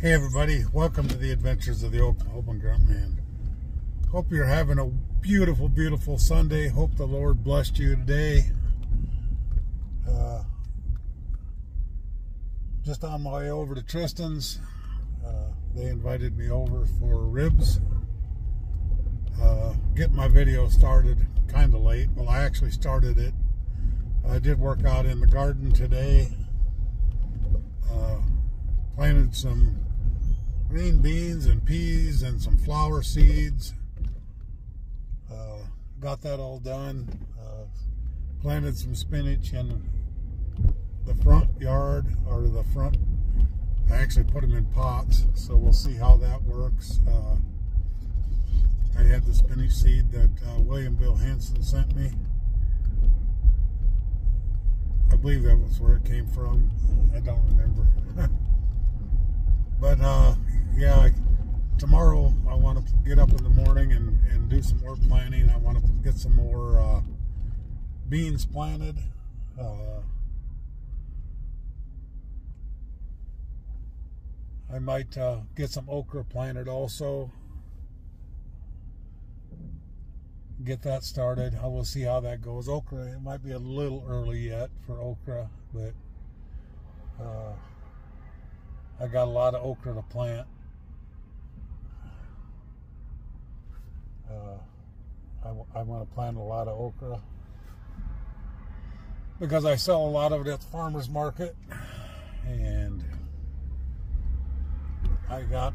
Hey everybody, welcome to the adventures of the Oklahoma Grunt Man. Hope you're having a beautiful, beautiful Sunday. Hope the Lord blessed you today. Uh, just on my way over to Tristan's, uh, they invited me over for ribs. Uh, get my video started kind of late. Well, I actually started it. I did work out in the garden today. Uh, planted some green beans and peas and some flower seeds. Uh, got that all done. Uh, planted some spinach in the front yard or the front. I actually put them in pots, so we'll see how that works. Uh, I had the spinach seed that uh, William Bill Hanson sent me. I believe that was where it came from. I don't remember. but uh, yeah, tomorrow I want to get up in the morning and, and do some more planting. I want to get some more uh, beans planted. Uh, I might uh, get some okra planted also. Get that started. I will see how that goes. Okra, it might be a little early yet for okra, but uh, I got a lot of okra to plant. Uh, I, I want to plant a lot of okra because I sell a lot of it at the farmer's market and I got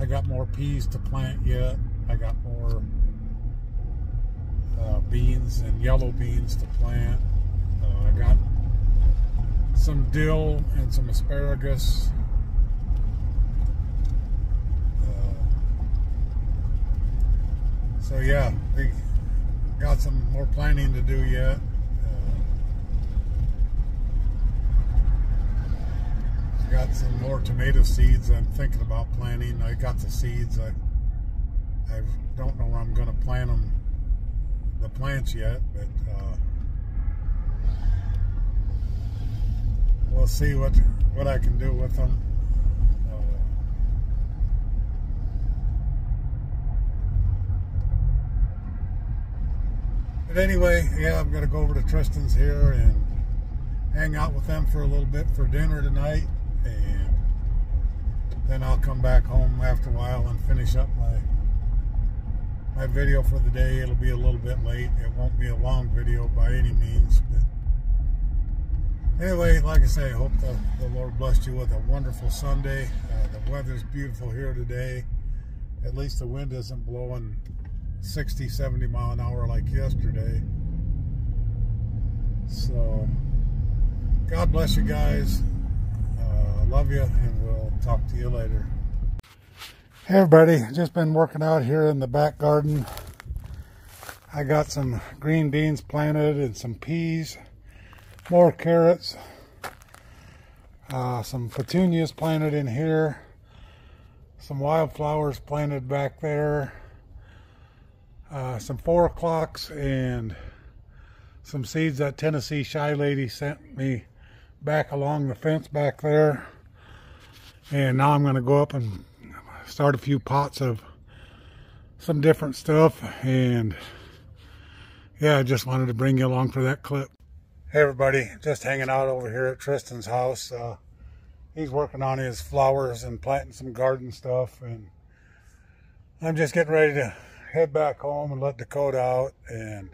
I got more peas to plant yet. I got more uh, beans and yellow beans to plant. Uh, I got some dill and some asparagus So yeah, we got some more planning to do yet. Uh, got some more tomato seeds I'm thinking about planting. I got the seeds. I I don't know where I'm going to plant them, the plants yet, but uh, we'll see what what I can do with them. Anyway, yeah, I'm going to go over to Tristan's here and hang out with them for a little bit for dinner tonight. And then I'll come back home after a while and finish up my my video for the day. It'll be a little bit late. It won't be a long video by any means. But anyway, like I say, I hope the, the Lord blessed you with a wonderful Sunday. Uh, the weather's beautiful here today. At least the wind isn't blowing 60, 70 mile an hour like yesterday. So, God bless you guys. Uh, love you, and we'll talk to you later. Hey everybody, just been working out here in the back garden. I got some green beans planted and some peas, more carrots, uh, some petunias planted in here, some wildflowers planted back there, uh, some four o'clocks and some seeds that Tennessee Shy Lady sent me back along the fence back there. And now I'm going to go up and start a few pots of some different stuff. And yeah, I just wanted to bring you along for that clip. Hey everybody, just hanging out over here at Tristan's house. Uh, he's working on his flowers and planting some garden stuff. And I'm just getting ready to head back home and let Dakota out. And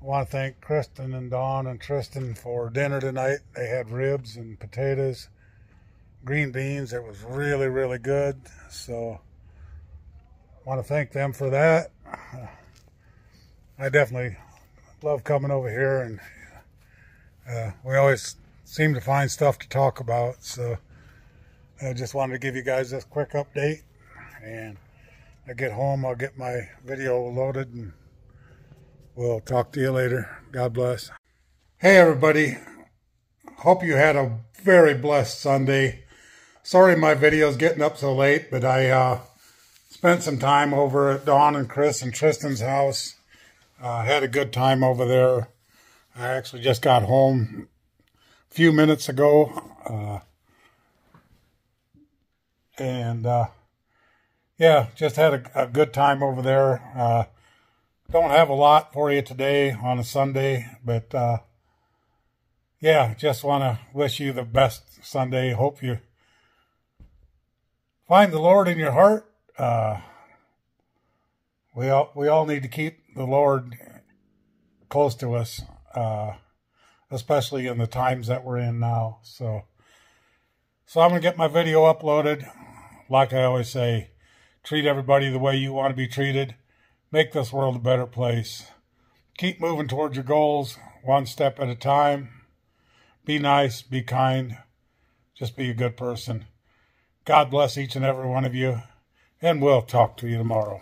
I want to thank Kristen and Dawn and Tristan for dinner tonight. They had ribs and potatoes, green beans. It was really, really good. So I want to thank them for that. I definitely love coming over here and uh, we always seem to find stuff to talk about. So I just wanted to give you guys this quick update and I get home, I'll get my video loaded and we'll talk to you later. God bless. Hey, everybody. Hope you had a very blessed Sunday. Sorry my video's getting up so late, but I uh, spent some time over at Dawn and Chris and Tristan's house. Uh, had a good time over there. I actually just got home a few minutes ago. Uh, and uh, yeah, just had a, a, good time over there. Uh, don't have a lot for you today on a Sunday, but uh, yeah, just want to wish you the best Sunday. Hope you find the Lord in your heart. Uh, we all we all need to keep the Lord close to us, uh, especially in the times that we're in now. So, so I'm gonna get my video uploaded. Like I always say, treat everybody the way you want to be treated. Make this world a better place. Keep moving towards your goals, one step at a time. Be nice, be kind, just be a good person. God bless each and every one of you, and we'll talk to you tomorrow.